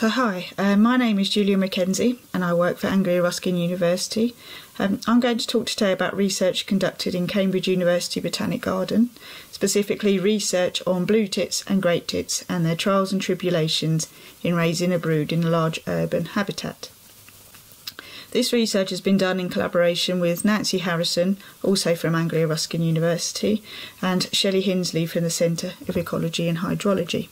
So hi, uh, my name is Julia Mackenzie and I work for Anglia Ruskin University. Um, I'm going to talk today about research conducted in Cambridge University Botanic Garden, specifically research on blue tits and great tits and their trials and tribulations in raising a brood in a large urban habitat. This research has been done in collaboration with Nancy Harrison, also from Anglia Ruskin University, and Shelley Hinsley from the Centre of Ecology and Hydrology.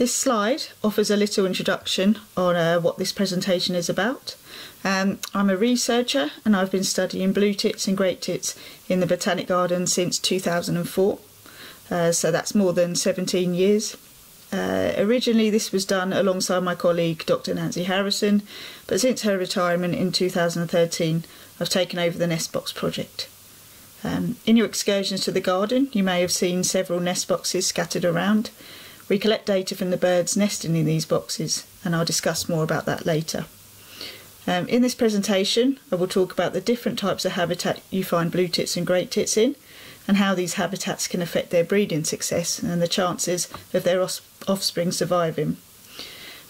This slide offers a little introduction on uh, what this presentation is about. Um, I'm a researcher and I've been studying blue tits and great tits in the Botanic Garden since 2004, uh, so that's more than 17 years. Uh, originally, this was done alongside my colleague Dr. Nancy Harrison, but since her retirement in 2013, I've taken over the nest box project. Um, in your excursions to the garden, you may have seen several nest boxes scattered around. We collect data from the birds nesting in these boxes, and I'll discuss more about that later. Um, in this presentation, I will talk about the different types of habitat you find blue tits and great tits in, and how these habitats can affect their breeding success and the chances of their offspring surviving.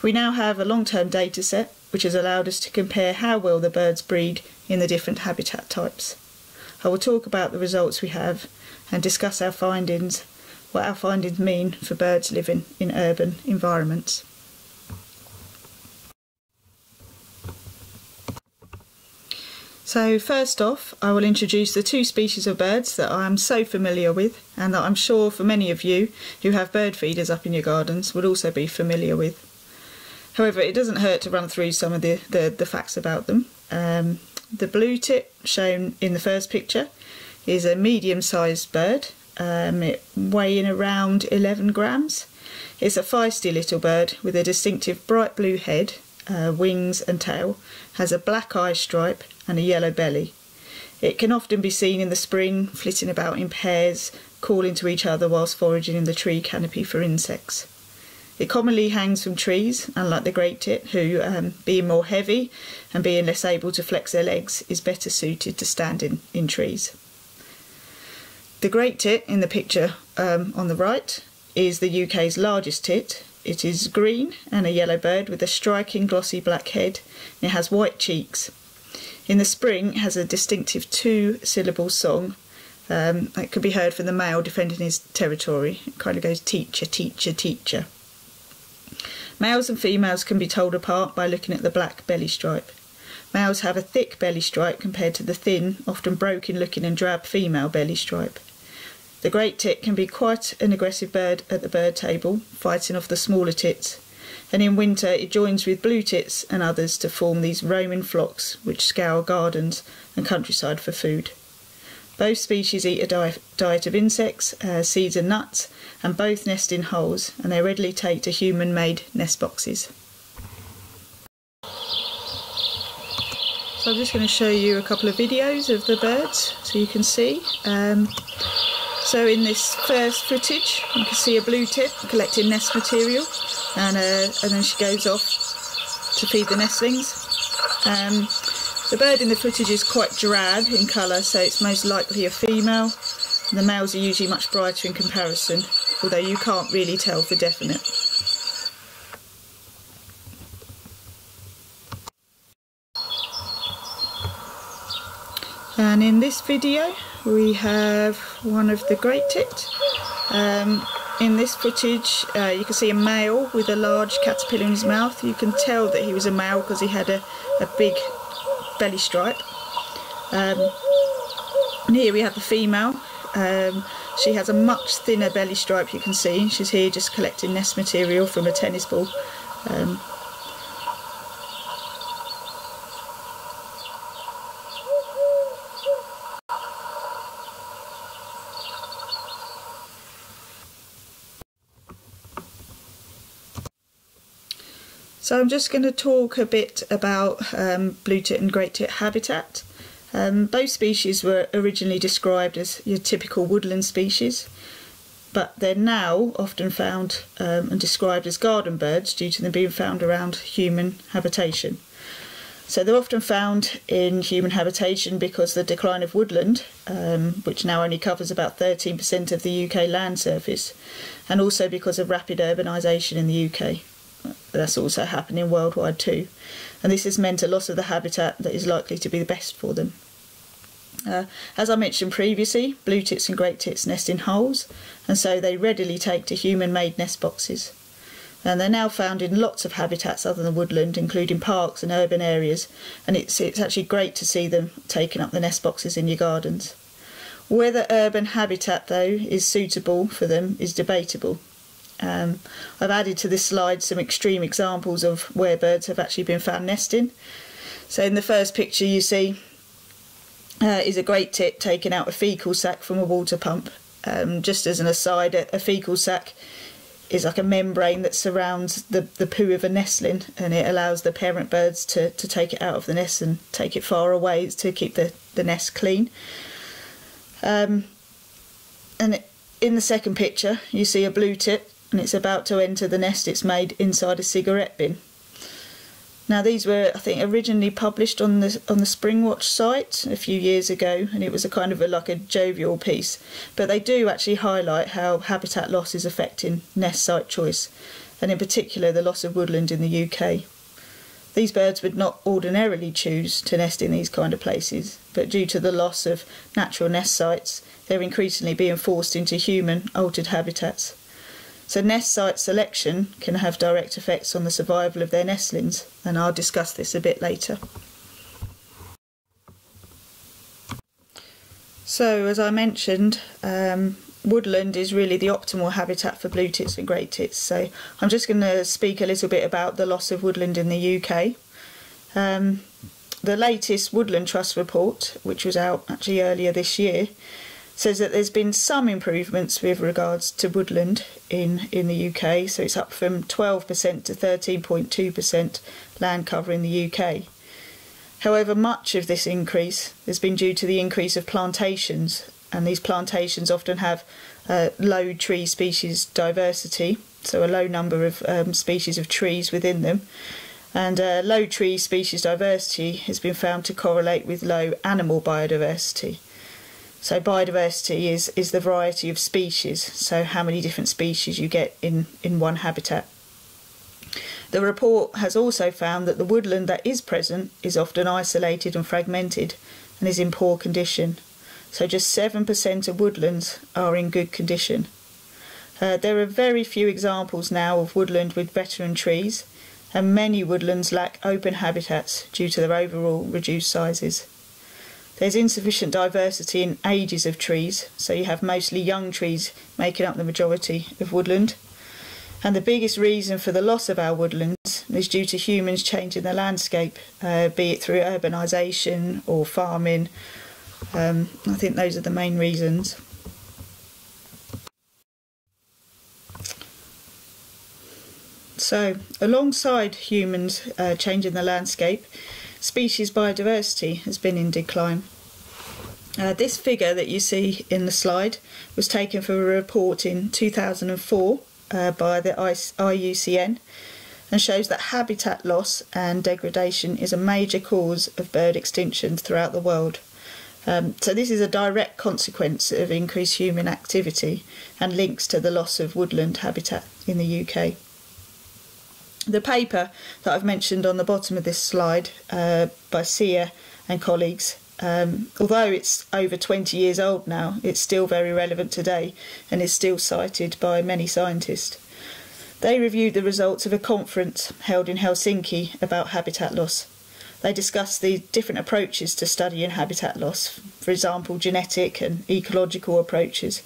We now have a long-term data set which has allowed us to compare how well the birds breed in the different habitat types. I will talk about the results we have and discuss our findings what our findings mean for birds living in urban environments. So first off, I will introduce the two species of birds that I am so familiar with and that I'm sure for many of you who have bird feeders up in your gardens would also be familiar with. However, it doesn't hurt to run through some of the, the, the facts about them. Um, the blue tit, shown in the first picture, is a medium-sized bird um, weighing around 11 grams. It's a feisty little bird with a distinctive bright blue head, uh, wings and tail, has a black eye stripe and a yellow belly. It can often be seen in the spring, flitting about in pairs, calling to each other whilst foraging in the tree canopy for insects. It commonly hangs from trees, unlike the great tit, who, um, being more heavy and being less able to flex their legs, is better suited to standing in trees. The great tit in the picture um, on the right is the UK's largest tit. It is green and a yellow bird with a striking glossy black head. It has white cheeks. In the spring, it has a distinctive two-syllable song um, that can be heard from the male defending his territory. It kind of goes teacher, teacher, teacher. Males and females can be told apart by looking at the black belly stripe. Males have a thick belly stripe compared to the thin, often broken looking and drab female belly stripe. The great tit can be quite an aggressive bird at the bird table, fighting off the smaller tits, and in winter it joins with blue tits and others to form these roaming flocks which scour gardens and countryside for food. Both species eat a diet of insects, uh, seeds and nuts, and both nest in holes, and they readily take to human-made nest boxes. So I'm just going to show you a couple of videos of the birds so you can see. Um, so in this first footage, you can see a blue tit collecting nest material, and, uh, and then she goes off to feed the nestlings. Um, the bird in the footage is quite drab in colour, so it's most likely a female. The males are usually much brighter in comparison, although you can't really tell for definite. And in this video, we have one of the great tit. Um, in this footage uh, you can see a male with a large caterpillar in his mouth. You can tell that he was a male because he had a, a big belly stripe. Um, here we have the female. Um, she has a much thinner belly stripe you can see. She's here just collecting nest material from a tennis ball. Um, So I'm just going to talk a bit about um, blue tit and great tit habitat. Um, both species were originally described as your typical woodland species, but they're now often found um, and described as garden birds due to them being found around human habitation. So they're often found in human habitation because the decline of woodland, um, which now only covers about 13% of the UK land surface, and also because of rapid urbanisation in the UK. That's also happening worldwide too. And this has meant a loss of the habitat that is likely to be the best for them. Uh, as I mentioned previously, blue tits and great tits nest in holes, and so they readily take to human made nest boxes and they're now found in lots of habitats other than woodland, including parks and urban areas, and it's, it's actually great to see them taking up the nest boxes in your gardens. Whether urban habitat, though, is suitable for them is debatable. Um, I've added to this slide some extreme examples of where birds have actually been found nesting. So in the first picture you see uh, is a great tit taking out a faecal sac from a water pump. Um, just as an aside, a, a faecal sac is like a membrane that surrounds the, the poo of a nestling and it allows the parent birds to, to take it out of the nest and take it far away to keep the, the nest clean. Um, and in the second picture, you see a blue tit and it's about to enter the nest it's made inside a cigarette bin. Now these were, I think, originally published on the on the Springwatch site a few years ago, and it was a kind of a, like a jovial piece. But they do actually highlight how habitat loss is affecting nest site choice, and in particular the loss of woodland in the UK. These birds would not ordinarily choose to nest in these kind of places, but due to the loss of natural nest sites, they're increasingly being forced into human altered habitats. So nest site selection can have direct effects on the survival of their nestlings, and I'll discuss this a bit later. So, as I mentioned, um, woodland is really the optimal habitat for blue tits and great tits. So, I'm just going to speak a little bit about the loss of woodland in the UK. Um, the latest Woodland Trust report, which was out actually earlier this year, says that there's been some improvements with regards to woodland in, in the UK, so it's up from 12% to 13.2% land cover in the UK. However, much of this increase has been due to the increase of plantations, and these plantations often have uh, low tree species diversity, so a low number of um, species of trees within them. And uh, low tree species diversity has been found to correlate with low animal biodiversity. So biodiversity is, is the variety of species, so how many different species you get in, in one habitat. The report has also found that the woodland that is present is often isolated and fragmented and is in poor condition. So just 7% of woodlands are in good condition. Uh, there are very few examples now of woodland with veteran trees, and many woodlands lack open habitats due to their overall reduced sizes. There's insufficient diversity in ages of trees, so you have mostly young trees making up the majority of woodland. And the biggest reason for the loss of our woodlands is due to humans changing the landscape, uh, be it through urbanisation or farming. Um, I think those are the main reasons. So, alongside humans uh, changing the landscape, species biodiversity has been in decline. Uh, this figure that you see in the slide was taken from a report in 2004 uh, by the IUCN and shows that habitat loss and degradation is a major cause of bird extinction throughout the world. Um, so this is a direct consequence of increased human activity and links to the loss of woodland habitat in the UK. The paper that I've mentioned on the bottom of this slide uh, by Sia and colleagues, um, although it's over 20 years old now, it's still very relevant today and is still cited by many scientists. They reviewed the results of a conference held in Helsinki about habitat loss. They discussed the different approaches to studying habitat loss, for example, genetic and ecological approaches,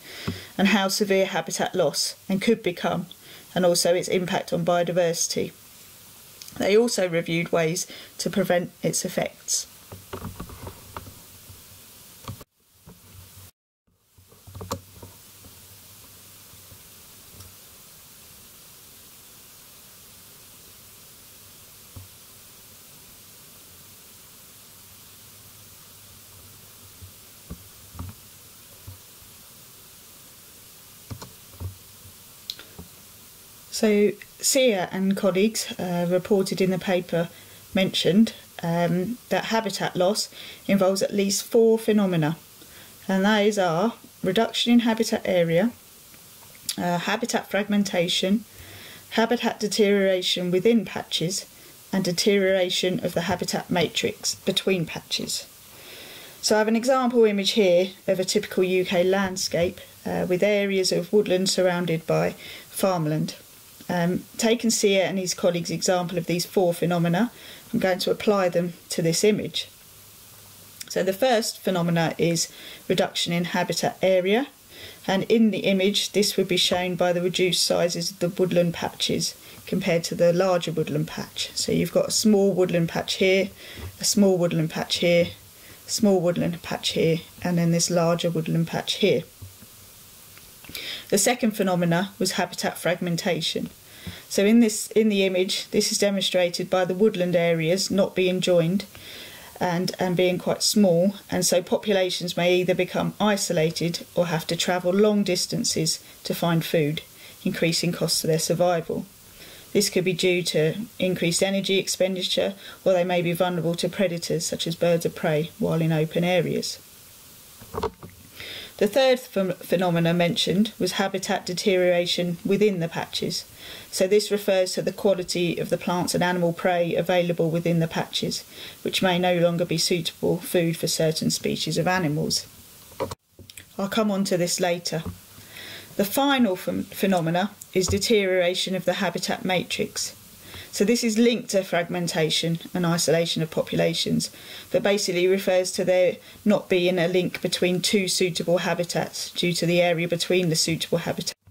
and how severe habitat loss and could become and also its impact on biodiversity. They also reviewed ways to prevent its effects. So, Sia and colleagues uh, reported in the paper mentioned um, that habitat loss involves at least four phenomena, and those are reduction in habitat area, uh, habitat fragmentation, habitat deterioration within patches, and deterioration of the habitat matrix between patches. So I have an example image here of a typical UK landscape uh, with areas of woodland surrounded by farmland. Um, taken Sear and his colleagues' example of these four phenomena, I'm going to apply them to this image. So the first phenomena is reduction in habitat area, and in the image this would be shown by the reduced sizes of the woodland patches compared to the larger woodland patch. So you've got a small woodland patch here, a small woodland patch here, small woodland patch here, and then this larger woodland patch here. The second phenomena was habitat fragmentation. So in this in the image, this is demonstrated by the woodland areas not being joined and, and being quite small, and so populations may either become isolated or have to travel long distances to find food, increasing costs to their survival. This could be due to increased energy expenditure, or they may be vulnerable to predators such as birds of prey while in open areas. The third ph phenomena mentioned was habitat deterioration within the patches. So this refers to the quality of the plants and animal prey available within the patches, which may no longer be suitable food for certain species of animals. I'll come on to this later. The final ph phenomena is deterioration of the habitat matrix. So this is linked to fragmentation and isolation of populations, but basically refers to there not being a link between two suitable habitats due to the area between the suitable habitats.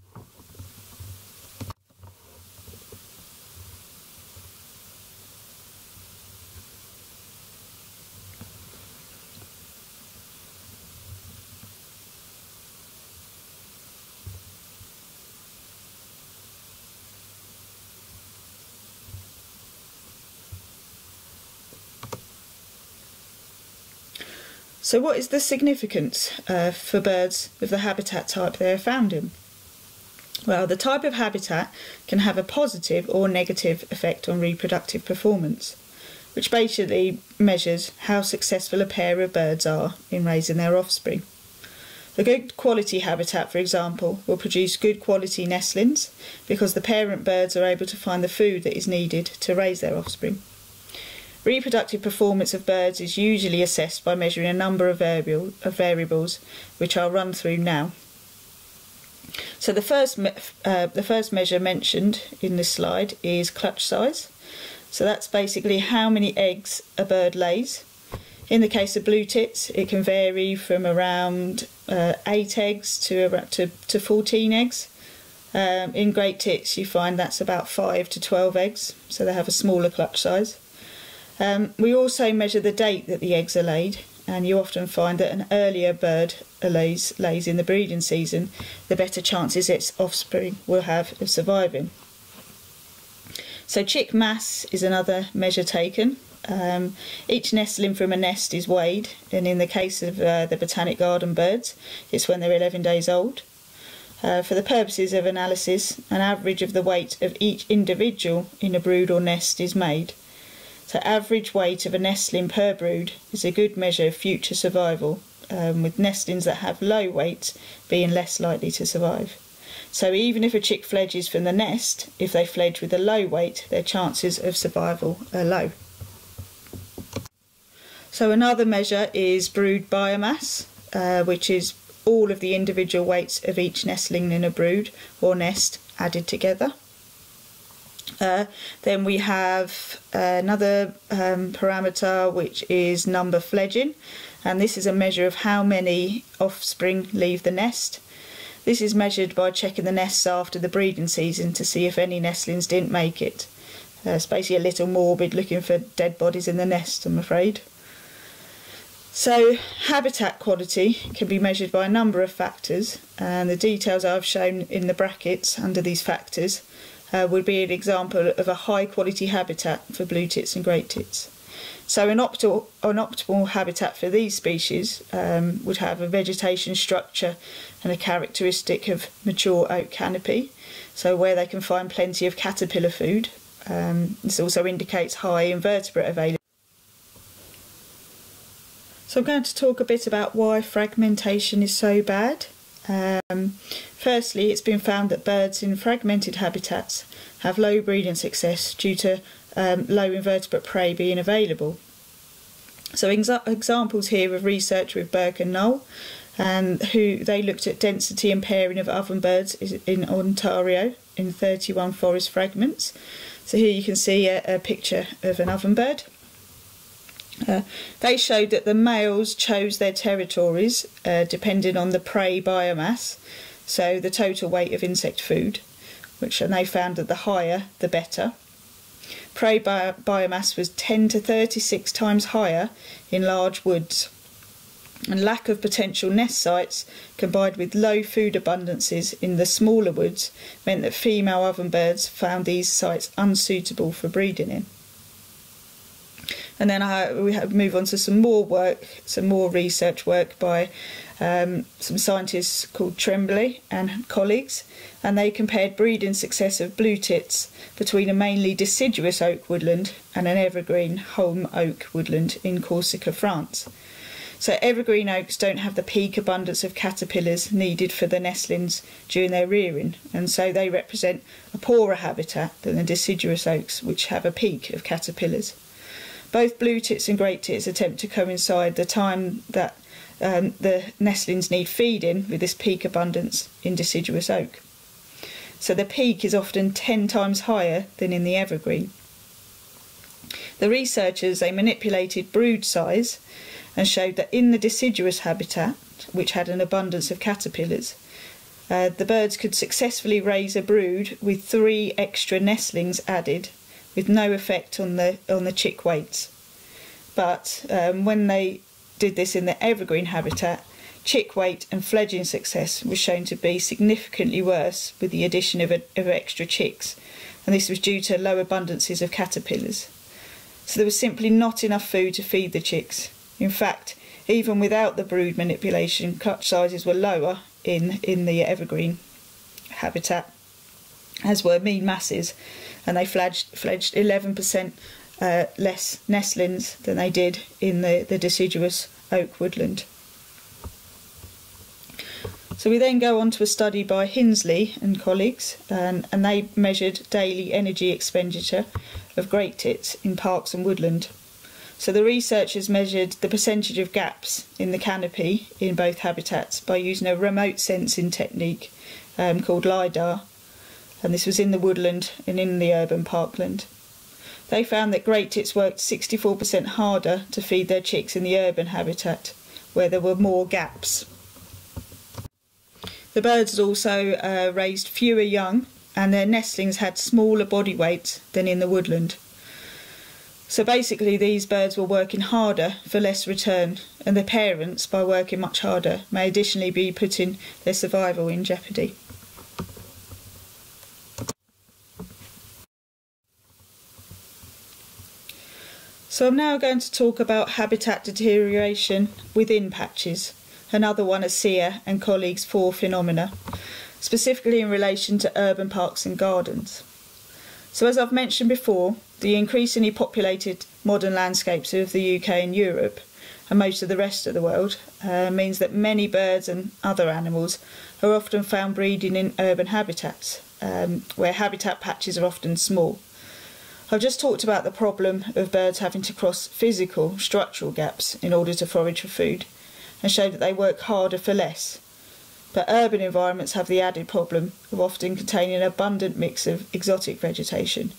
So what is the significance uh, for birds of the habitat type they are found in? Well, the type of habitat can have a positive or negative effect on reproductive performance, which basically measures how successful a pair of birds are in raising their offspring. The good quality habitat, for example, will produce good quality nestlings because the parent birds are able to find the food that is needed to raise their offspring. Reproductive performance of birds is usually assessed by measuring a number of, variable, of variables, which I'll run through now. So the first, uh, the first measure mentioned in this slide is clutch size. So that's basically how many eggs a bird lays. In the case of blue tits, it can vary from around uh, 8 eggs to, to, to 14 eggs. Um, in great tits, you find that's about 5 to 12 eggs, so they have a smaller clutch size. Um, we also measure the date that the eggs are laid, and you often find that an earlier bird lays, lays in the breeding season, the better chances its offspring will have of surviving. So chick mass is another measure taken. Um, each nestling from a nest is weighed, and in the case of uh, the botanic garden birds, it's when they're 11 days old. Uh, for the purposes of analysis, an average of the weight of each individual in a brood or nest is made. The average weight of a nestling per brood is a good measure of future survival, um, with nestlings that have low weights being less likely to survive. So even if a chick fledges from the nest, if they fledge with a low weight, their chances of survival are low. So another measure is brood biomass, uh, which is all of the individual weights of each nestling in a brood or nest added together. Uh, then we have another um, parameter which is number fledging and this is a measure of how many offspring leave the nest. This is measured by checking the nests after the breeding season to see if any nestlings didn't make it. Uh, it's basically a little morbid looking for dead bodies in the nest I'm afraid. So habitat quality can be measured by a number of factors and the details I've shown in the brackets under these factors uh, would be an example of a high quality habitat for blue tits and great tits. So an optimal, an optimal habitat for these species um, would have a vegetation structure and a characteristic of mature oak canopy, so where they can find plenty of caterpillar food. Um, this also indicates high invertebrate availability. So I'm going to talk a bit about why fragmentation is so bad. Um, firstly, it's been found that birds in fragmented habitats have low breeding success due to um, low invertebrate prey being available. So exa examples here of research with Burke and Nol, and who they looked at density and pairing of ovenbirds in Ontario in 31 forest fragments. So here you can see a, a picture of an ovenbird. Uh, they showed that the males chose their territories uh, depending on the prey biomass, so the total weight of insect food, which and they found that the higher the better. Prey bi biomass was 10 to 36 times higher in large woods. And lack of potential nest sites combined with low food abundances in the smaller woods meant that female ovenbirds found these sites unsuitable for breeding in. And then I, we have move on to some more work, some more research work by um, some scientists called Tremblay and colleagues, and they compared breeding success of blue tits between a mainly deciduous oak woodland and an evergreen holm oak woodland in Corsica, France. So evergreen oaks don't have the peak abundance of caterpillars needed for the nestlings during their rearing, and so they represent a poorer habitat than the deciduous oaks, which have a peak of caterpillars. Both blue tits and great tits attempt to coincide the time that um, the nestlings need feeding with this peak abundance in deciduous oak. So the peak is often 10 times higher than in the evergreen. The researchers they manipulated brood size and showed that in the deciduous habitat, which had an abundance of caterpillars, uh, the birds could successfully raise a brood with three extra nestlings added with no effect on the on the chick weights. But um, when they did this in the evergreen habitat, chick weight and fledging success was shown to be significantly worse with the addition of, a, of extra chicks, and this was due to low abundances of caterpillars. So there was simply not enough food to feed the chicks. In fact, even without the brood manipulation, clutch sizes were lower in, in the evergreen habitat, as were mean masses, and they fledged, fledged 11% uh, less nestlings than they did in the, the deciduous oak woodland. So we then go on to a study by Hinsley and colleagues, and, and they measured daily energy expenditure of great tits in parks and woodland. So the researchers measured the percentage of gaps in the canopy in both habitats by using a remote sensing technique um, called LIDAR, and this was in the woodland and in the urban parkland. They found that great tits worked 64% harder to feed their chicks in the urban habitat, where there were more gaps. The birds also uh, raised fewer young, and their nestlings had smaller body weights than in the woodland. So basically, these birds were working harder for less return, and their parents, by working much harder, may additionally be putting their survival in jeopardy. So I'm now going to talk about habitat deterioration within patches, another one of Sear and colleagues' four phenomena, specifically in relation to urban parks and gardens. So as I've mentioned before, the increasingly populated modern landscapes of the UK and Europe and most of the rest of the world uh, means that many birds and other animals are often found breeding in urban habitats, um, where habitat patches are often small. I've just talked about the problem of birds having to cross physical, structural gaps in order to forage for food and showed that they work harder for less. But urban environments have the added problem of often containing an abundant mix of exotic vegetation,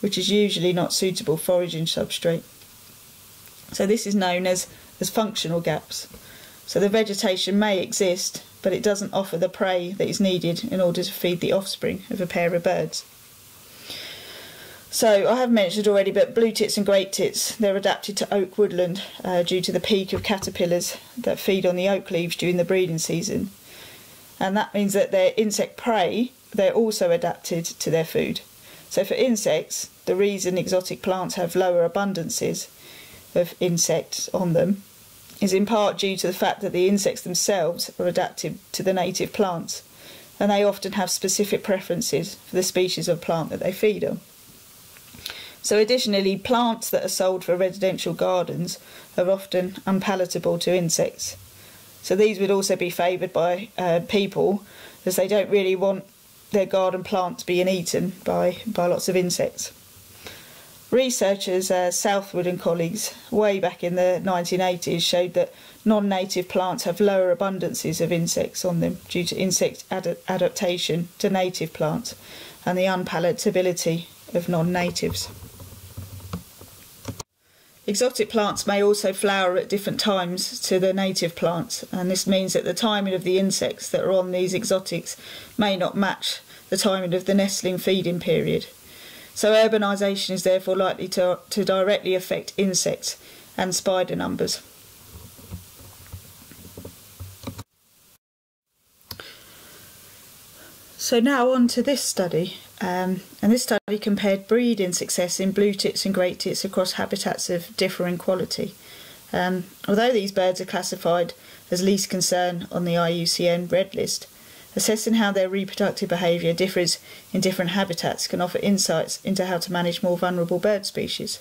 which is usually not suitable foraging substrate. So this is known as, as functional gaps. So the vegetation may exist, but it doesn't offer the prey that is needed in order to feed the offspring of a pair of birds. So I have mentioned already, but blue tits and great tits, they're adapted to oak woodland uh, due to the peak of caterpillars that feed on the oak leaves during the breeding season. And that means that their insect prey, they're also adapted to their food. So for insects, the reason exotic plants have lower abundances of insects on them is in part due to the fact that the insects themselves are adapted to the native plants and they often have specific preferences for the species of plant that they feed on. So additionally, plants that are sold for residential gardens are often unpalatable to insects. So these would also be favoured by uh, people as they don't really want their garden plants being eaten by, by lots of insects. Researchers, uh, Southwood and colleagues, way back in the 1980s showed that non-native plants have lower abundances of insects on them due to insect ad adaptation to native plants and the unpalatability of non-natives. Exotic plants may also flower at different times to the native plants, and this means that the timing of the insects that are on these exotics may not match the timing of the nestling feeding period. So urbanisation is therefore likely to, to directly affect insects and spider numbers. So now on to this study. Um, and this study compared breeding success in blue tits and great tits across habitats of differing quality. Um, although these birds are classified as least concern on the IUCN Red List, assessing how their reproductive behaviour differs in different habitats can offer insights into how to manage more vulnerable bird species.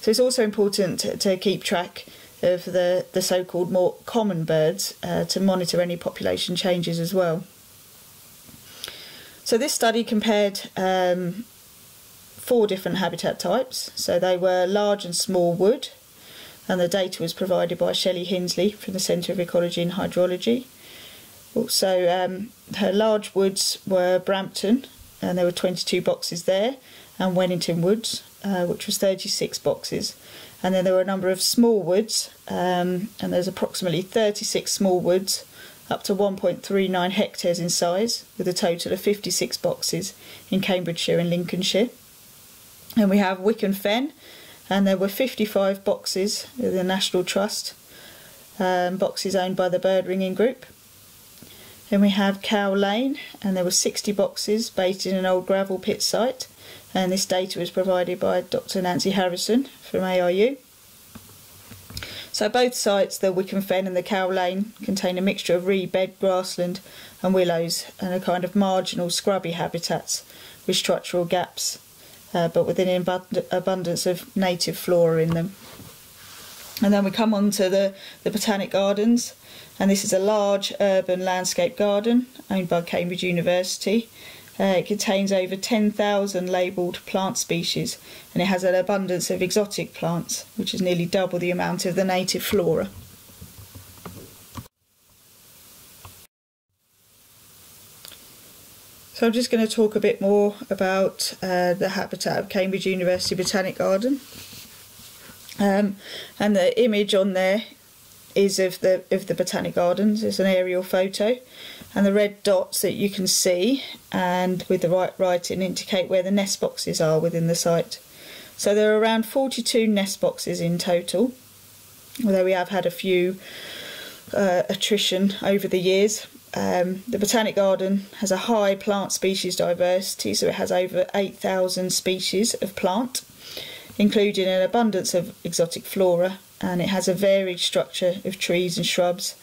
So it's also important to, keep track of the, the so-called more common birds uh, to monitor any population changes as well. So this study compared um, four different habitat types. So they were large and small wood, and the data was provided by Shelley Hinsley from the Centre of Ecology and Hydrology. Also, um, her large woods were Brampton, and there were 22 boxes there, and Wennington Woods, uh, which was 36 boxes. And then there were a number of small woods, um, and there's approximately 36 small woods up to 1.39 hectares in size, with a total of 56 boxes in Cambridgeshire and Lincolnshire. And we have Wicken Fen, and there were 55 boxes with the National Trust, um, boxes owned by the Bird Ringing Group. Then we have Cow Lane, and there were 60 boxes based in an old gravel pit site, and this data was provided by Dr. Nancy Harrison from ARU. So both sites, the Wicken Fen and the Cow Lane, contain a mixture of reed bed, grassland and willows and a kind of marginal scrubby habitats with structural gaps, uh, but with an abund abundance of native flora in them. And then we come on to the, the Botanic Gardens, and this is a large urban landscape garden owned by Cambridge University uh, it contains over 10,000 labelled plant species and it has an abundance of exotic plants, which is nearly double the amount of the native flora. So I'm just going to talk a bit more about uh, the habitat of Cambridge University Botanic Garden. Um, and the image on there is of the of the Botanic Gardens. It's an aerial photo and the red dots that you can see and with the right writing indicate where the nest boxes are within the site. So there are around 42 nest boxes in total, although we have had a few uh, attrition over the years. Um, the Botanic Garden has a high plant species diversity, so it has over 8,000 species of plant, including an abundance of exotic flora, and it has a varied structure of trees and shrubs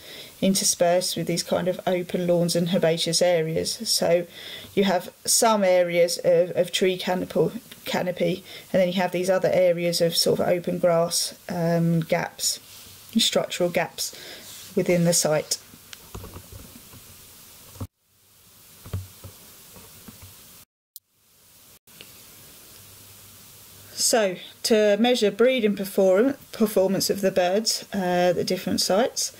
interspersed with these kind of open lawns and herbaceous areas. So you have some areas of, of tree canopy, canopy, and then you have these other areas of sort of open grass um, gaps, structural gaps within the site. So, to measure breeding perform performance of the birds at the different sites,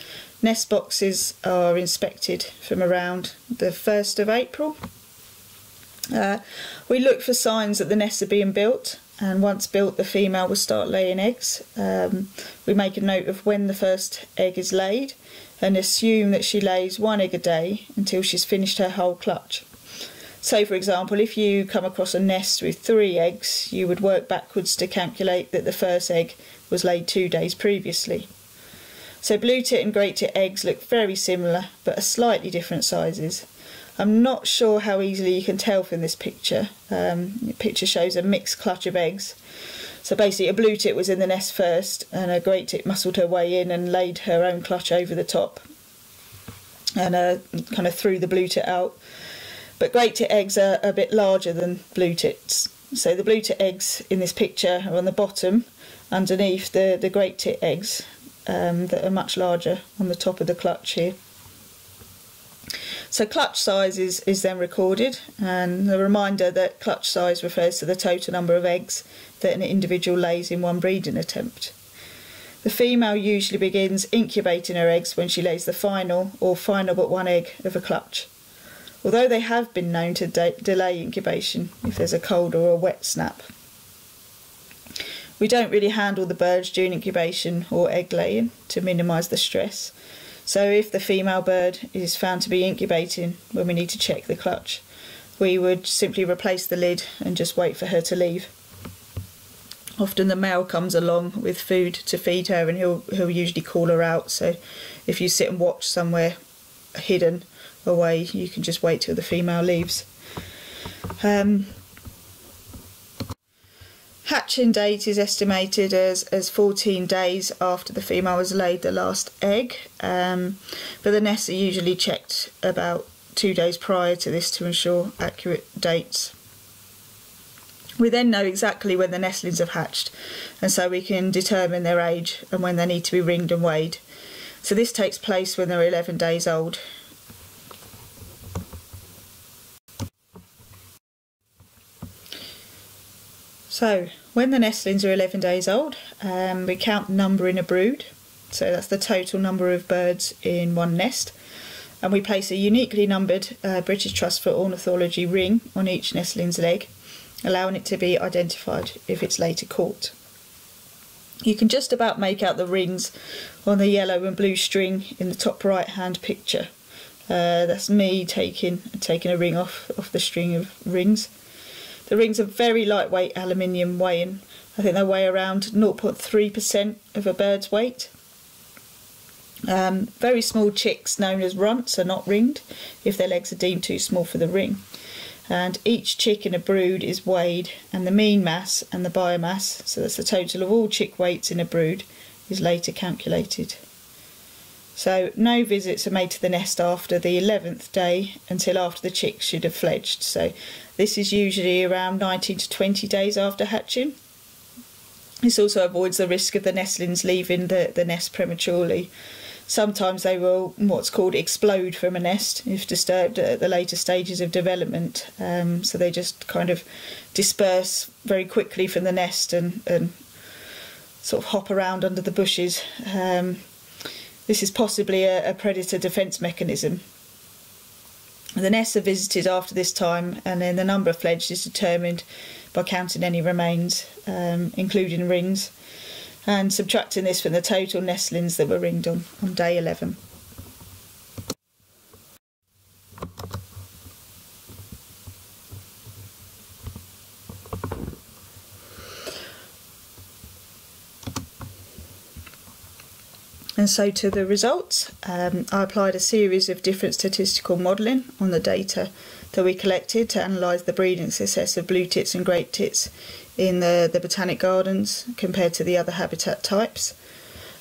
Nest boxes are inspected from around the 1st of April. Uh, we look for signs that the nests are being built and once built the female will start laying eggs. Um, we make a note of when the first egg is laid and assume that she lays one egg a day until she's finished her whole clutch. So for example, if you come across a nest with three eggs, you would work backwards to calculate that the first egg was laid two days previously. So blue tit and great tit eggs look very similar but are slightly different sizes. I'm not sure how easily you can tell from this picture. Um, the picture shows a mixed clutch of eggs. So basically a blue tit was in the nest first and a great tit muscled her way in and laid her own clutch over the top and uh, kind of threw the blue tit out. But great tit eggs are a bit larger than blue tits. So the blue tit eggs in this picture are on the bottom, underneath the, the great tit eggs um, that are much larger on the top of the clutch here. So clutch size is, is then recorded and a reminder that clutch size refers to the total number of eggs that an individual lays in one breeding attempt. The female usually begins incubating her eggs when she lays the final or final but one egg of a clutch. Although they have been known to de delay incubation if there's a cold or a wet snap. We don't really handle the birds during incubation or egg laying to minimise the stress. So if the female bird is found to be incubating when we need to check the clutch, we would simply replace the lid and just wait for her to leave. Often the male comes along with food to feed her and he'll, he'll usually call her out. So if you sit and watch somewhere hidden away, you can just wait till the female leaves. Um, Hatching date is estimated as, as 14 days after the female has laid the last egg, um, but the nests are usually checked about two days prior to this to ensure accurate dates. We then know exactly when the nestlings have hatched, and so we can determine their age and when they need to be ringed and weighed. So this takes place when they're 11 days old. So, when the nestlings are 11 days old, um, we count the number in a brood. So that's the total number of birds in one nest. And we place a uniquely numbered uh, British Trust for Ornithology ring on each nestling's leg, allowing it to be identified if it's later caught. You can just about make out the rings on the yellow and blue string in the top right hand picture. Uh, that's me taking taking a ring off, off the string of rings. The rings are very lightweight aluminium weighing. I think they weigh around 0.3% of a bird's weight. Um, very small chicks known as runts are not ringed if their legs are deemed too small for the ring. And each chick in a brood is weighed and the mean mass and the biomass, so that's the total of all chick weights in a brood, is later calculated. So no visits are made to the nest after the 11th day until after the chicks should have fledged. So this is usually around 19 to 20 days after hatching. This also avoids the risk of the nestlings leaving the, the nest prematurely. Sometimes they will what's called explode from a nest if disturbed at the later stages of development. Um, so they just kind of disperse very quickly from the nest and, and sort of hop around under the bushes. Um, this is possibly a, a predator defence mechanism. The nests are visited after this time, and then the number of fledged is determined by counting any remains, um, including rings, and subtracting this from the total nestlings that were ringed on, on day 11. And so to the results, um, I applied a series of different statistical modelling on the data that we collected to analyse the breeding success of blue tits and great tits in the, the botanic gardens compared to the other habitat types.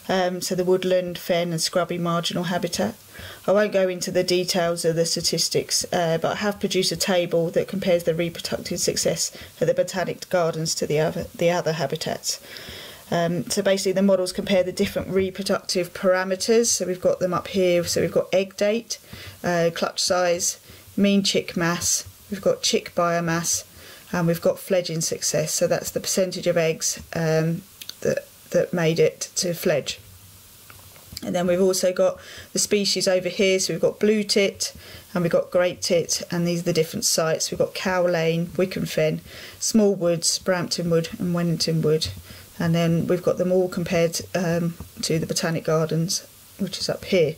Um, so the woodland, fen and scrubby marginal habitat. I won't go into the details of the statistics, uh, but I have produced a table that compares the reproductive success of the botanic gardens to the other, the other habitats. Um, so basically the models compare the different reproductive parameters. So we've got them up here. So we've got egg date, uh, clutch size, mean chick mass, we've got chick biomass, and we've got fledging success. So that's the percentage of eggs um, that, that made it to fledge. And then we've also got the species over here. So we've got blue tit and we've got great tit, and these are the different sites. We've got Cow Lane, Wicken Fen, Small Woods, Brampton Wood, and Wennington Wood and then we've got them all compared um, to the Botanic Gardens, which is up here.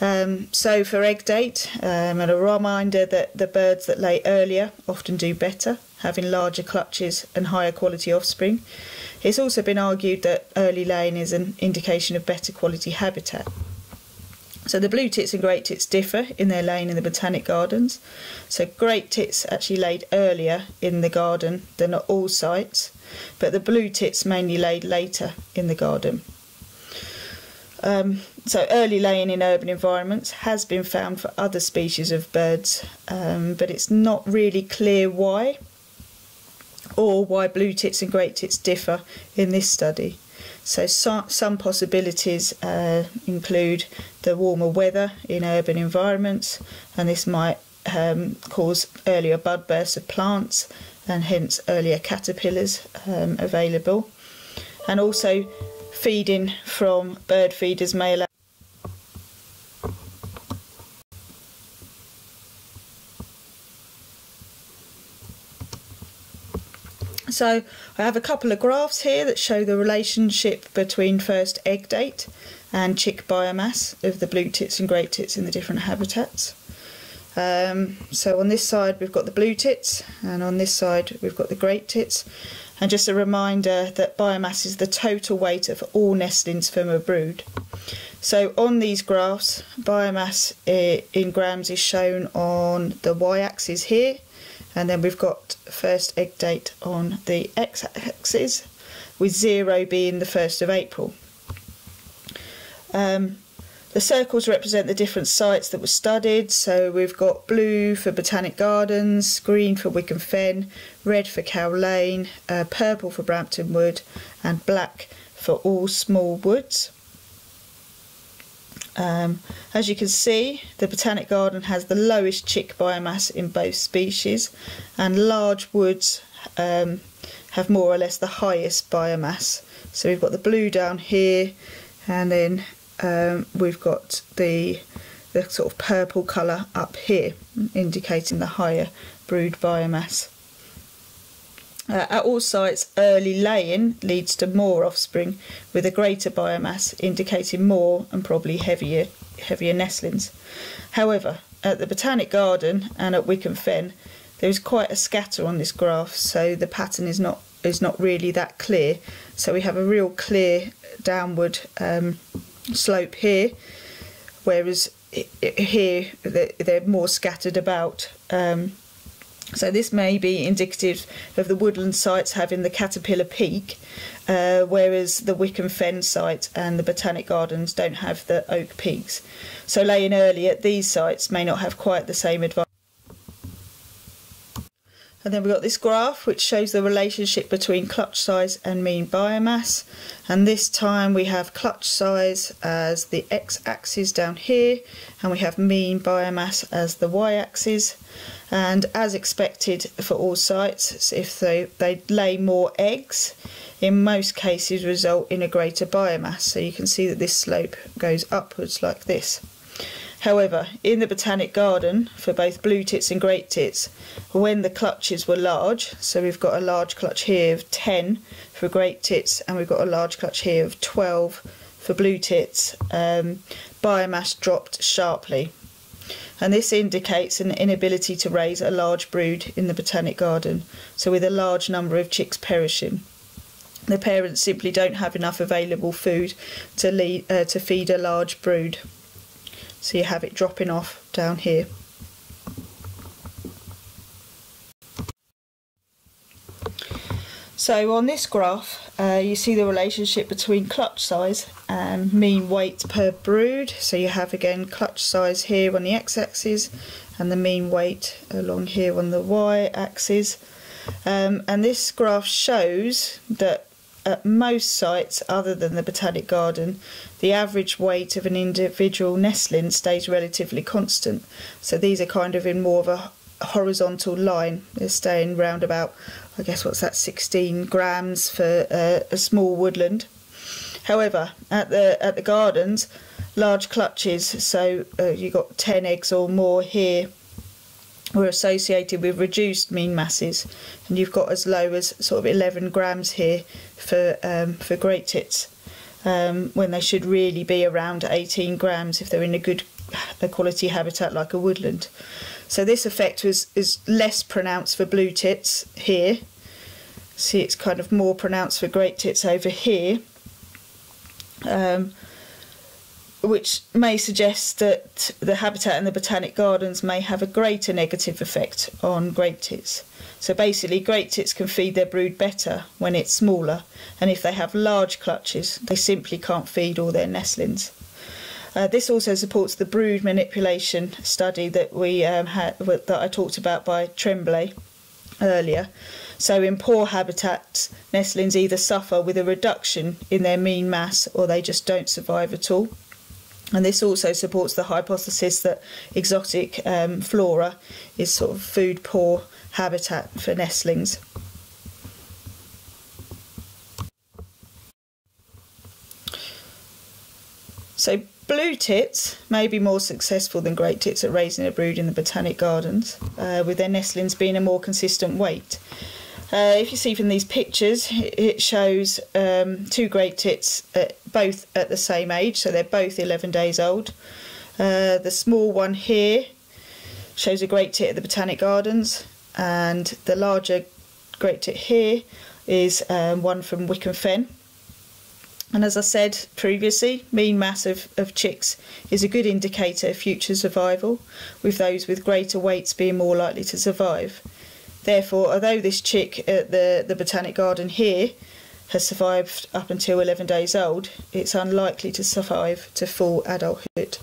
Um, so for egg date, um, and a reminder that the birds that lay earlier often do better, having larger clutches and higher quality offspring. It's also been argued that early laying is an indication of better quality habitat. So the blue tits and great tits differ in their laying in the botanic gardens. So great tits actually laid earlier in the garden than at all sites, but the blue tits mainly laid later in the garden. Um, so early laying in urban environments has been found for other species of birds, um, but it's not really clear why. or why blue tits and great tits differ in this study. So, so some possibilities uh, include the warmer weather in urban environments, and this might um, cause earlier bud bursts of plants and hence earlier caterpillars um, available. And also feeding from bird feeders may allow So I have a couple of graphs here that show the relationship between first egg date and chick biomass of the blue tits and great tits in the different habitats. Um, so on this side we've got the blue tits and on this side we've got the great tits and just a reminder that biomass is the total weight of all nestlings from a brood. So on these graphs biomass eh, in grams is shown on the y-axis here and then we've got first egg date on the x-axis with zero being the 1st of April. Um, the circles represent the different sites that were studied, so we've got blue for Botanic Gardens, green for Wicken Fen, red for Cow Lane, uh, purple for Brampton Wood, and black for all small woods. Um, as you can see, the Botanic Garden has the lowest chick biomass in both species, and large woods um, have more or less the highest biomass. So we've got the blue down here, and then um, we've got the the sort of purple colour up here, indicating the higher brood biomass. Uh, at all sites, early laying leads to more offspring with a greater biomass, indicating more and probably heavier, heavier nestlings. However, at the Botanic Garden and at Wicken Fen, there is quite a scatter on this graph, so the pattern is not is not really that clear. So we have a real clear downward um, slope here, whereas here they're more scattered about. Um, so this may be indicative of the woodland sites having the caterpillar peak, uh, whereas the Wicken Fen site and the Botanic Gardens don't have the oak peaks. So laying early at these sites may not have quite the same advantage. And then we've got this graph which shows the relationship between clutch size and mean biomass. And this time we have clutch size as the x-axis down here and we have mean biomass as the y-axis. And as expected for all sites, if they, they lay more eggs, in most cases result in a greater biomass. So you can see that this slope goes upwards like this. However, in the Botanic Garden, for both blue tits and great tits, when the clutches were large, so we've got a large clutch here of 10 for great tits, and we've got a large clutch here of 12 for blue tits, um, biomass dropped sharply. And this indicates an inability to raise a large brood in the Botanic Garden, so with a large number of chicks perishing. The parents simply don't have enough available food to, lead, uh, to feed a large brood so you have it dropping off down here. So on this graph uh, you see the relationship between clutch size and mean weight per brood. So you have again clutch size here on the x-axis and the mean weight along here on the y-axis. Um, and this graph shows that at most sites other than the Botanic Garden, the average weight of an individual nestling stays relatively constant. So these are kind of in more of a horizontal line. They're staying round about, I guess, what's that, 16 grams for uh, a small woodland. However, at the at the gardens, large clutches, so uh, you got 10 eggs or more here were associated with reduced mean masses, and you've got as low as sort of 11 grams here for um, for great tits, um, when they should really be around 18 grams if they're in a good a quality habitat like a woodland. So this effect was is less pronounced for blue tits here. See, it's kind of more pronounced for great tits over here. Um, which may suggest that the habitat in the botanic gardens may have a greater negative effect on great tits. So basically, great tits can feed their brood better when it's smaller, and if they have large clutches, they simply can't feed all their nestlings. Uh, this also supports the brood manipulation study that we um, had that I talked about by Tremblay earlier, So in poor habitats, nestlings either suffer with a reduction in their mean mass or they just don't survive at all. And this also supports the hypothesis that exotic um, flora is sort of food poor habitat for nestlings. So blue tits may be more successful than great tits at raising a brood in the botanic gardens, uh, with their nestlings being a more consistent weight. Uh, if you see from these pictures, it shows um, two great tits, at, both at the same age, so they're both 11 days old. Uh, the small one here shows a great tit at the Botanic Gardens, and the larger great tit here is um, one from Wicken Fen. And as I said previously, mean mass of, of chicks is a good indicator of future survival, with those with greater weights being more likely to survive. Therefore, although this chick at the, the Botanic Garden here has survived up until 11 days old, it's unlikely to survive to full adulthood.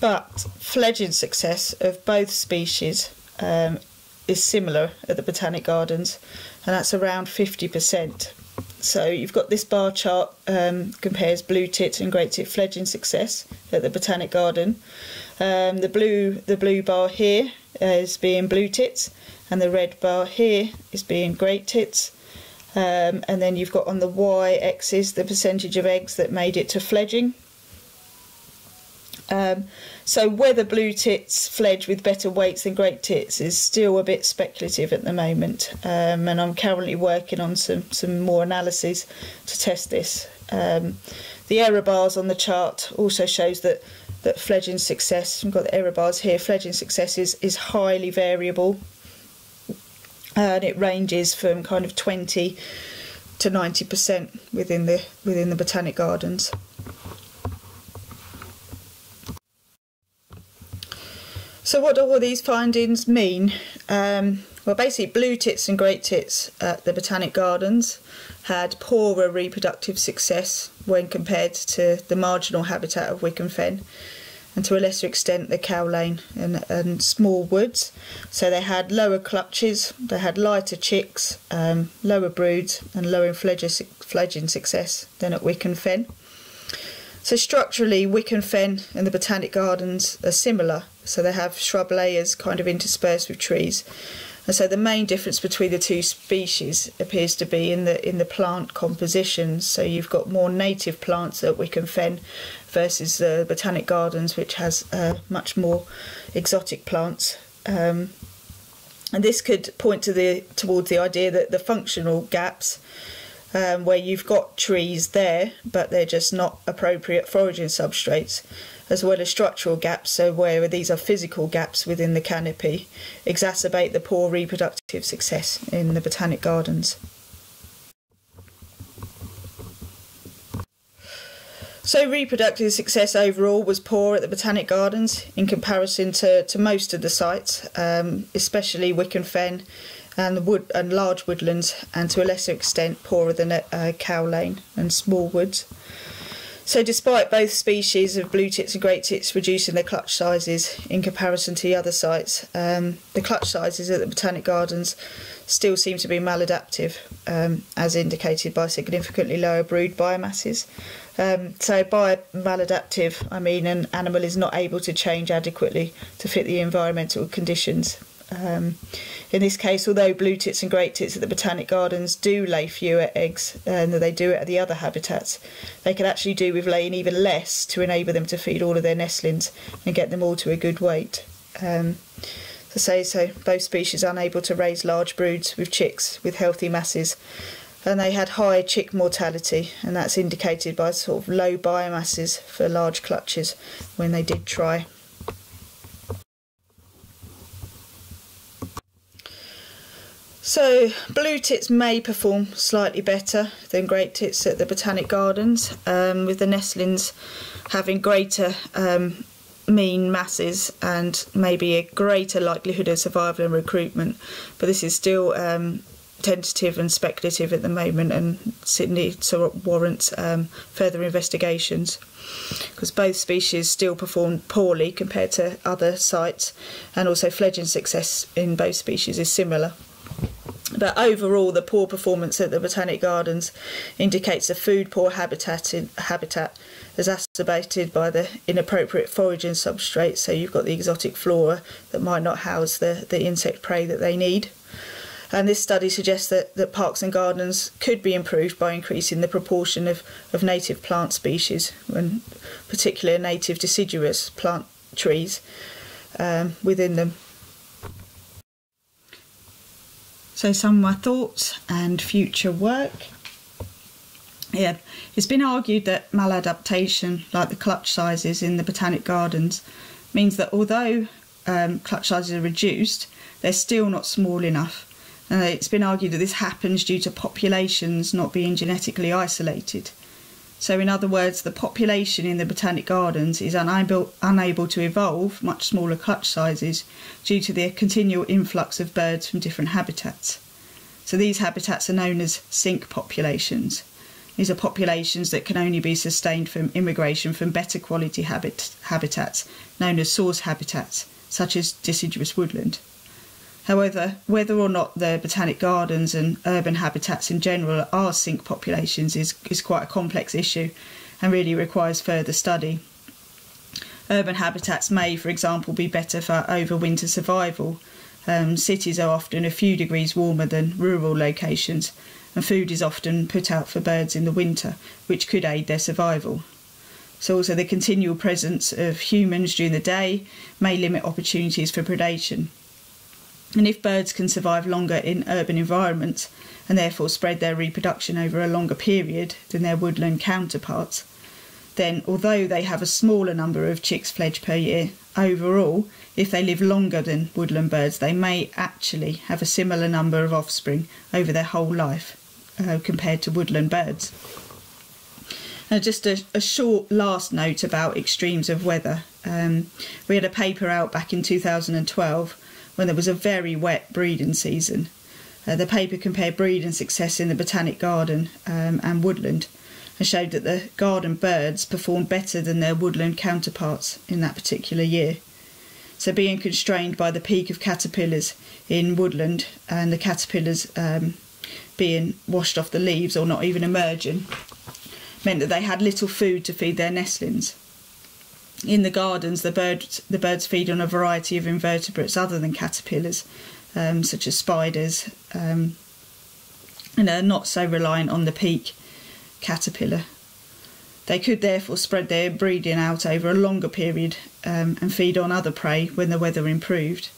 But fledging success of both species um, is similar at the Botanic Gardens, and that's around 50%. So you've got this bar chart um, compares blue tit and great tit fledging success at the Botanic Garden. Um, the blue the blue bar here is being blue tits, and the red bar here is being great tits. Um, and then you've got on the y-axis the percentage of eggs that made it to fledging. Um, so whether blue tits fledge with better weights than great tits is still a bit speculative at the moment, um, and I'm currently working on some some more analyses to test this. Um, the error bars on the chart also shows that that fledging success. I've got the error bars here. Fledging success is, is highly variable, and it ranges from kind of 20 to 90% within the within the botanic gardens. So what do all these findings mean? Um, well, basically, blue tits and great tits at the Botanic Gardens had poorer reproductive success when compared to the marginal habitat of Wicken Fen, and to a lesser extent the Cowlane and, and small woods. So they had lower clutches, they had lighter chicks, um, lower broods, and lower fledging success than at Wicken Fen. So structurally, Wicken Fen and the Botanic Gardens are similar. So they have shrub layers kind of interspersed with trees. And so the main difference between the two species appears to be in the in the plant composition. So you've got more native plants at Wicken Fen versus the Botanic Gardens, which has uh, much more exotic plants. Um, and this could point to the towards the idea that the functional gaps um, where you've got trees there, but they're just not appropriate foraging substrates, as well as structural gaps, so where these are physical gaps within the canopy, exacerbate the poor reproductive success in the botanic gardens. So reproductive success overall was poor at the Botanic Gardens in comparison to, to most of the sites, um, especially Wicken Fen and wood and large woodlands, and to a lesser extent poorer than uh, Cowlane and small woods. So, despite both species of blue tits and great tits reducing their clutch sizes in comparison to the other sites, um, the clutch sizes at the Botanic Gardens still seem to be maladaptive, um, as indicated by significantly lower brood biomasses. Um, so, by maladaptive, I mean an animal is not able to change adequately to fit the environmental conditions. Um, in this case, although blue tits and great tits at the Botanic Gardens do lay fewer eggs than they do at the other habitats, they can actually do with laying even less to enable them to feed all of their nestlings and get them all to a good weight. Um, to say so, both species are unable to raise large broods with chicks with healthy masses, and they had high chick mortality, and that's indicated by sort of low biomasses for large clutches when they did try. So, blue tits may perform slightly better than great tits at the Botanic Gardens, um, with the nestlings having greater um, mean masses and maybe a greater likelihood of survival and recruitment. But this is still um, tentative and speculative at the moment and need to warrant um, further investigations because both species still perform poorly compared to other sites and also fledging success in both species is similar. But overall, the poor performance at the Botanic Gardens indicates a food poor habitat, in, habitat exacerbated by the inappropriate foraging substrate. So you've got the exotic flora that might not house the, the insect prey that they need. And this study suggests that, that parks and gardens could be improved by increasing the proportion of, of native plant species, and particularly native deciduous plant trees um, within them. So, some of my thoughts and future work. Yeah, it's been argued that maladaptation, like the clutch sizes in the botanic gardens, means that although um, clutch sizes are reduced, they're still not small enough. And it's been argued that this happens due to populations not being genetically isolated. So, in other words, the population in the botanic gardens is unable, unable to evolve much smaller clutch sizes due to the continual influx of birds from different habitats. So, these habitats are known as sink populations. These are populations that can only be sustained from immigration from better quality habit, habitats, known as source habitats, such as deciduous woodland. However, whether or not the botanic gardens and urban habitats in general are sink populations is, is quite a complex issue and really requires further study. Urban habitats may, for example, be better for overwinter survival. Um, cities are often a few degrees warmer than rural locations, and food is often put out for birds in the winter, which could aid their survival. So, also, the continual presence of humans during the day may limit opportunities for predation. And if birds can survive longer in urban environments and therefore spread their reproduction over a longer period than their woodland counterparts, then although they have a smaller number of chicks fledged per year, overall, if they live longer than woodland birds, they may actually have a similar number of offspring over their whole life uh, compared to woodland birds. Now, just a, a, short last note about extremes of weather. Um, we had a paper out back in 2012 when there was a very wet breeding season. Uh, the paper compared breeding success in the Botanic Garden um, and woodland and showed that the garden birds performed better than their woodland counterparts in that particular year. So, being constrained by the peak of caterpillars in woodland and the caterpillars um, being washed off the leaves or not even emerging meant that they had little food to feed their nestlings in the gardens, the birds the birds feed on a variety of invertebrates other than caterpillars, um, such as spiders, um, and are not so reliant on the peak caterpillar. They could therefore spread their breeding out over a longer period um, and feed on other prey when the weather improved.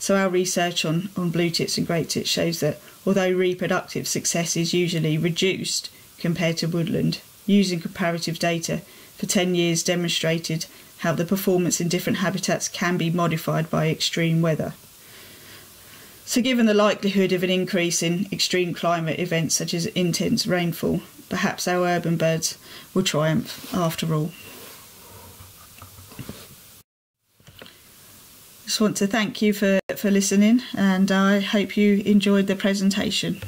So our research on, on blue tits and great tits shows that although reproductive success is usually reduced compared to woodland, using comparative data, for 10 years demonstrated how the performance in different habitats can be modified by extreme weather. So, given the likelihood of an increase in extreme climate events such as intense rainfall, perhaps our urban birds will triumph after all. Just want to thank you for, for listening, and I hope you enjoyed the presentation.